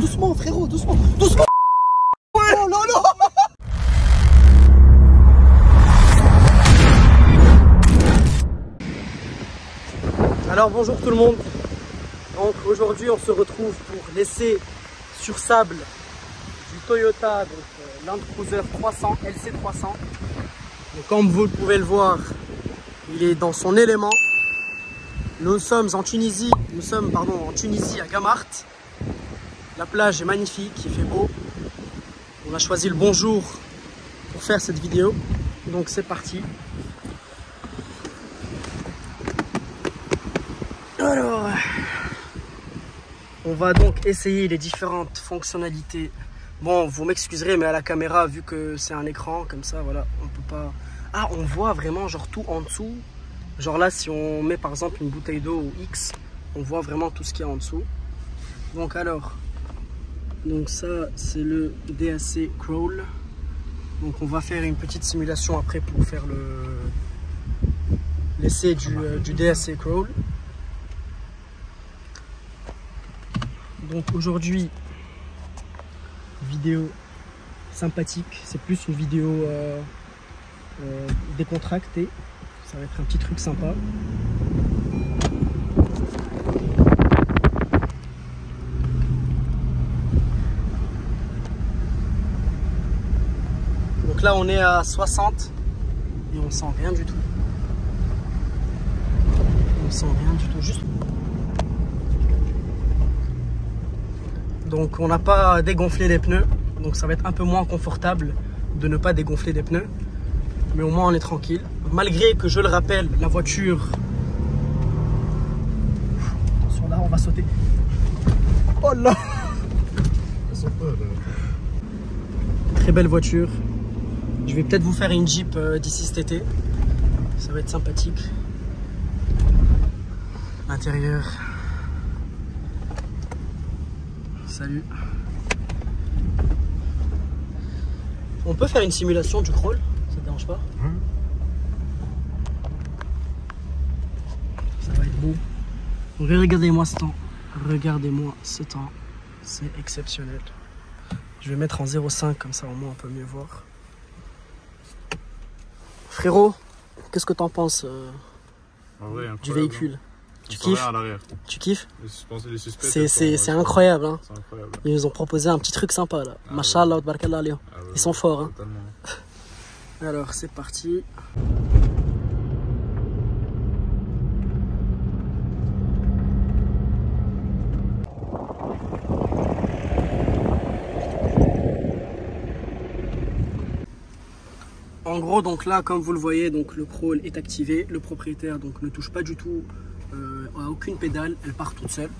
doucement, frérot, doucement, doucement. Oh là là. Alors bonjour tout le monde. Donc aujourd'hui on se retrouve pour l'essai sur sable du Toyota donc, euh, Land Cruiser 300 LC300. Donc comme vous pouvez le voir, il est dans son élément. Nous sommes en Tunisie, nous sommes pardon en Tunisie à Gamart. La plage est magnifique, il fait beau. On a choisi le bon jour pour faire cette vidéo. Donc c'est parti. Alors, on va donc essayer les différentes fonctionnalités. Bon, vous m'excuserez, mais à la caméra, vu que c'est un écran comme ça, voilà, on peut pas. Ah, on voit vraiment genre tout en dessous. Genre là, si on met par exemple une bouteille d'eau ou X, on voit vraiment tout ce qu'il y a en dessous. Donc alors, donc ça c'est le DAC crawl. Donc on va faire une petite simulation après pour faire le l'essai du, euh, du DAC crawl. Donc aujourd'hui, vidéo sympathique, c'est plus une vidéo euh, euh, décontractée. Ça va être un petit truc sympa. Donc là on est à 60 et on sent rien du tout. On sent rien du tout, juste Donc on n'a pas dégonflé les pneus, donc ça va être un peu moins confortable de ne pas dégonfler des pneus. Mais au moins on est tranquille. Malgré que je le rappelle, la voiture... Attention là, on va sauter. Oh là Très belle voiture. Je vais peut-être vous faire une Jeep euh, d'ici cet été. Ça va être sympathique. L'intérieur. Salut. On peut faire une simulation du crawl, ça te dérange pas? Ça va être beau. Regardez-moi ce temps. Regardez-moi ce temps. C'est exceptionnel. Je vais mettre en 0,5 comme ça au moins on peut mieux voir. Frérot, qu'est-ce que t'en penses euh, du incroyable, véhicule hein. Tu kiffes. Tu kiffes C'est- incroyable. Hein. Ils nous ont proposé un petit truc sympa là. Ah ouais. Ah ouais, Ils sont forts. Hein. Alors c'est parti. En gros, donc là, comme vous le voyez, donc le crawl est activé. Le propriétaire donc ne touche pas du tout euh, à aucune pédale. Elle part toute seule.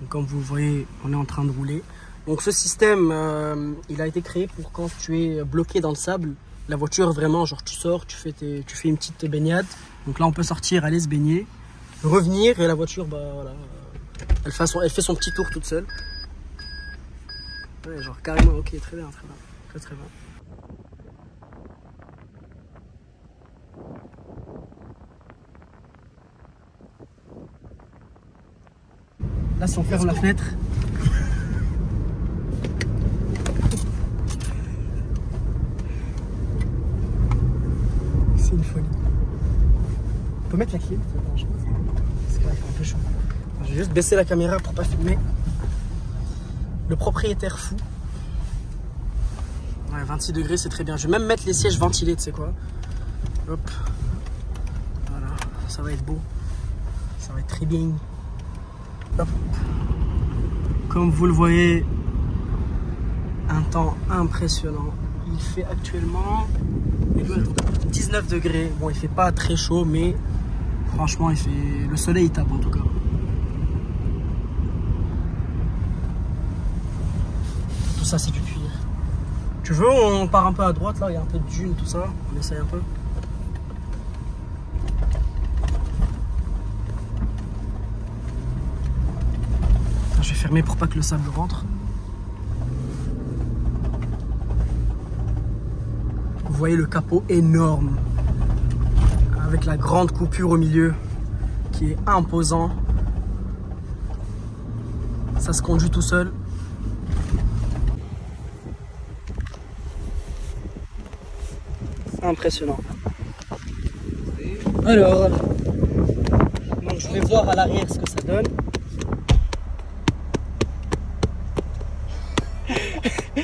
Donc, comme vous le voyez, on est en train de rouler. Donc ce système, euh, il a été créé pour quand tu es bloqué dans le sable. La voiture, vraiment, genre tu sors, tu fais, tes- tu fais une petite baignade. Donc là, on peut sortir, aller se baigner, revenir et la voiture, bah voilà, euh, elle fait son, elle fait son petit tour toute seule. Ouais, genre carrément, ok, très bien, très bien, très très bien. Là, si on ferme la fenêtre. C'est une folie. On peut mettre la pas Parce que fait un peu chaud. Je vais juste baisser la caméra pour pas filmer. Le propriétaire fou. Ouais, 26 degrés, c'est très bien. Je vais même mettre les sièges ventilés, tu sais quoi. Hop. Voilà, ça va être beau. Ça va être très bien. Comme vous le voyez, un temps impressionnant. Il fait actuellement il doit être 19 degrés. Bon, il fait pas très chaud, mais franchement, il fait le soleil il tape en tout cas. Tout ça, c'est du cuir. Tu veux, on part un peu à droite là. Il y a un peu de dune, tout ça. On essaye un peu. fermé pour pas que le sable rentre. Vous voyez le capot énorme avec la grande coupure au milieu qui est imposant. Ça se conduit tout seul. Impressionnant. Alors, je vais voir à l'arrière ce que ça donne.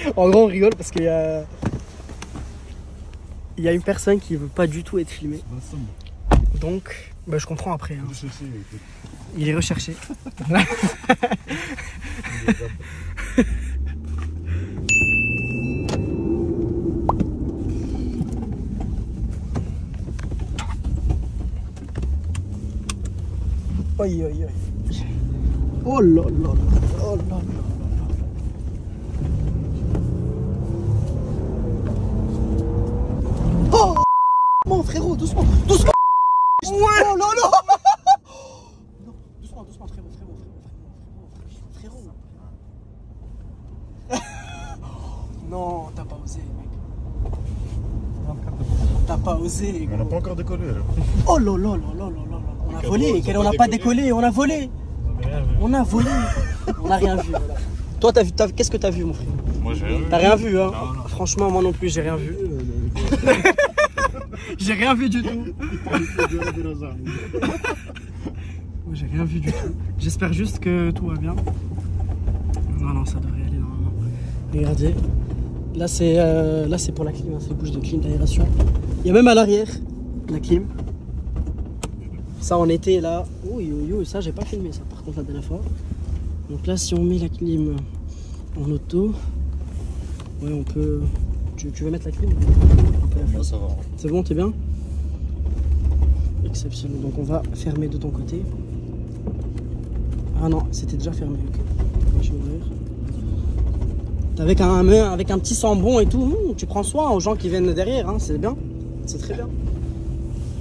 en gros, on rigole parce qu'il y a, une personne qui veut pas du tout être filmée. Donc, bah, je comprends après. hein. Il est recherché. Aïe. Oh là là là. Oh là là doucement, doucement Ouais Oh là là Non, doucement, doucement, frérot, frérot, frérot, frérot, frérot. Non, t'as pas osé, mec. T'as pas osé. On n'a pas encore décollé là. Oh là là là là là là. On a volé, on n'a pas décollé. on a volé. On a volé. On n'a rien vu. voilà. Toi, t'as vu, t'as- qu'est-ce que t'as vu, mon frère? Moi j'ai rien vu. T'as rien vu, hein? Non, non. Franchement, moi non plus, j'ai rien vu. J'ai rien vu du tout. J'ai rien vu du tout. J'espère juste que tout va bien. Non, non, ça devrait aller normalement. Regardez. Là, c'est euh, là, c'est pour la clim, hein, c'est les bouches de clim d'aération. Il y a même à l'arrière la clim. Ça en été là. Oui, oui, oui, ça j'ai pas filmé ça par contre la dernière fois. Donc là, si on met la clim en auto, ouais, on peut. Tu, tu veux mettre la clim ça va. C'est bon, t'es bien Exceptionnel. Donc on va fermer de ton côté. Ah non, c'était déjà fermé. Je vais ouvrir. Avec un, avec un petit sambon et tout, hum, tu prends soin aux gens qui viennent derrière, hein, c'est bien. C'est très bien.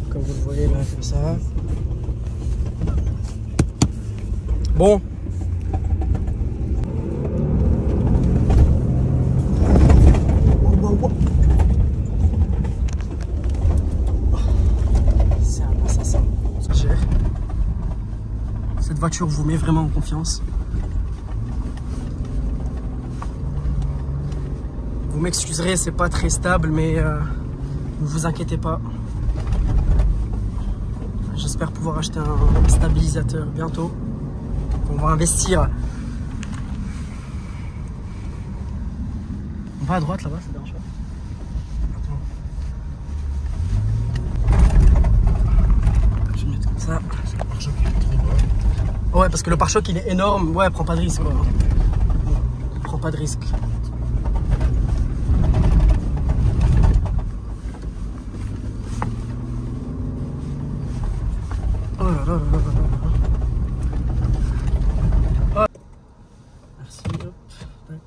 Comme vous le voyez là, comme ça. Bon. Cette voiture vous met vraiment en confiance. Vous m'excuserez, c'est pas très stable, mais euh, ne vous inquiétez pas. J'espère pouvoir acheter un stabilisateur bientôt. On va investir. On va à droite là-bas, ça dérange pas. Je vais mettre comme ça. Ouais, parce que le pare-choc il est énorme. Ouais, prends pas de risque. quoi. Prends pas de risque. Oh là là là là là là. Oh. Merci, hop, tac.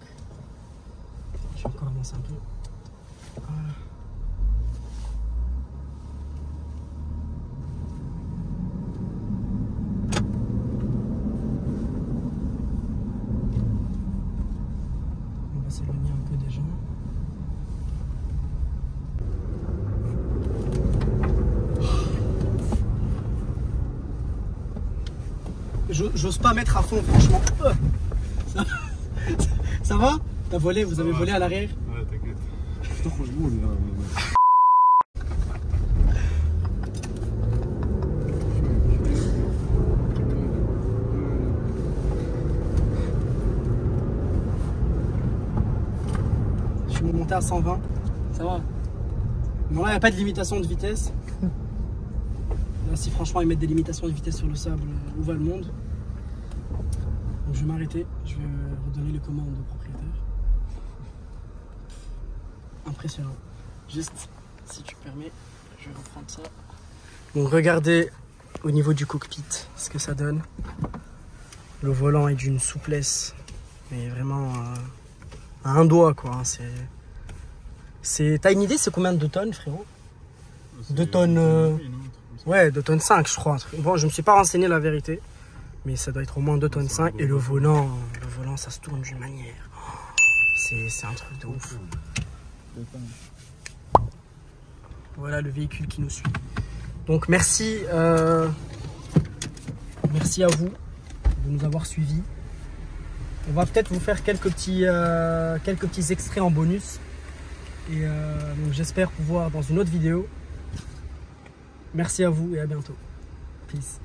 Je vais encore avancer un peu. Voilà. On va s'éloigner un peu des gens. Je- J'ose pas mettre à fond, franchement. Euh. Ça, ça va? T'as volé, vous avez va. volé à l'arrière? Ouais, t'inquiète. Je suis monté à 120. Ça va Non, là, il n'y a pas de limitation de vitesse. Si franchement ils mettent des limitations de vitesse sur le sable, où va le monde Donc je vais m'arrêter. Je vais redonner les commandes au propriétaire. Impressionnant. Juste, si tu permets, je vais reprendre ça. Donc regardez au niveau du cockpit ce que ça donne. Le volant est d'une souplesse, mais vraiment euh, à un doigt quoi. hein, C'est, c'est. T'as une idée c'est combien de tonnes frérot? Deux tonnes, euh, Ouais, 2 tonnes 5 je crois. Bon, je me suis pas renseigné la vérité, mais ça doit être au moins 2 tonnes 5 et le volant, le volant ça se tourne d'une manière. C'est, un truc de ouf. Voilà le véhicule qui nous suit. Donc merci, euh, merci à vous de nous avoir suivis. On va peut-être vous faire quelques petits, euh, quelques petits extraits en bonus. Et euh, j'espère pouvoir dans une autre vidéo. Merci à vous et à bientôt. Peace.